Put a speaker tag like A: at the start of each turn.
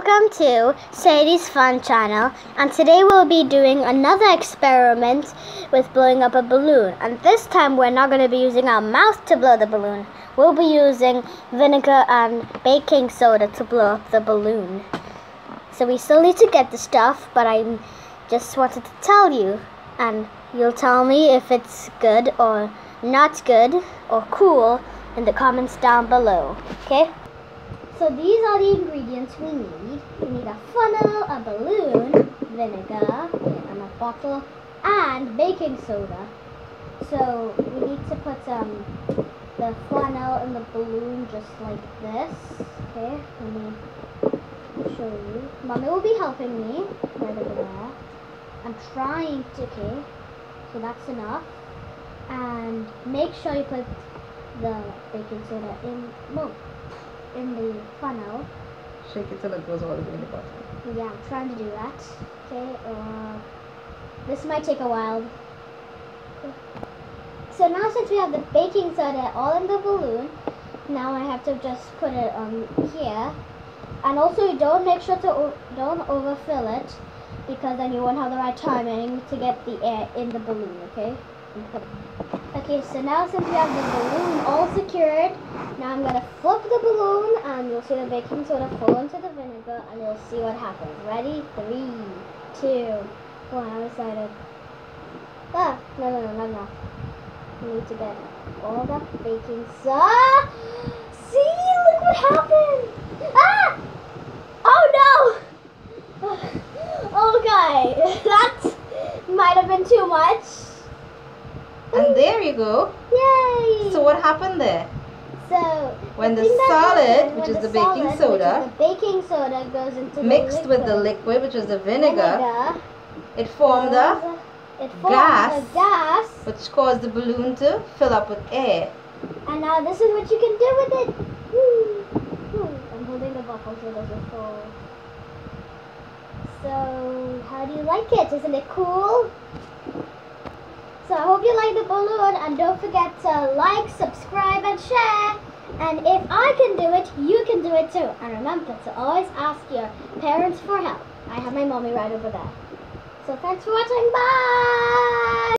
A: Welcome to Sadie's Fun Channel, and today we'll be doing another experiment with blowing up a balloon. And this time we're not going to be using our mouth to blow the balloon. We'll be using vinegar and baking soda to blow up the balloon. So we still need to get the stuff, but I just wanted to tell you, and you'll tell me if it's good or not good or cool in the comments down below. Okay? So these are the ingredients we need. We need a funnel, a balloon, vinegar, and a bottle, and baking soda. So we need to put um, the funnel in the balloon just like this. Okay, let me show you. Mommy will be helping me right over there. I'm trying to, okay, so that's enough. And make sure you put the baking soda in, no, in the funnel.
B: Shake it till it goes all the way in the bottom.
A: Yeah, I'm trying to do that. Okay, uh, this might take a while. So now since we have the baking soda all in the balloon, now I have to just put it on here. And also don't make sure to don't overfill it because then you won't have the right timing to get the air in the balloon, okay? Okay, so now since we have the balloon all secured, now I'm going to flip the balloon and you'll see the baking soda fall into the vinegar and you'll see what happens. Ready? Three, two, one. I'm excited. Ah, no, no, no, no, no. We need to get all the baking soda. See, look what happened. Ah! Oh no! Okay, that might have been too much.
B: And there you go.
A: Yay!
B: So what happened there?
A: So
B: When the solid, which is the baking soda,
A: the baking soda goes into
B: Mixed
A: the
B: with the liquid, which is the vinegar,
A: vinegar
B: it formed a
A: goes- it forms
B: gas.
A: a gas,
B: which caused the balloon to fill up with air.
A: and now this is what you can do with it. Woo, woo. I'm holding the bottle so it doesn't fall. So, how do you like it? Isn't it cool? So I hope you like the balloon and don't forget to like, subscribe and share. And if I can do it, you can do it too. And remember to always ask your parents for help. I have my mommy right over there. So thanks for watching. Bye!